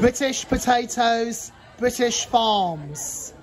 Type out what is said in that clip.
British potatoes, British farms.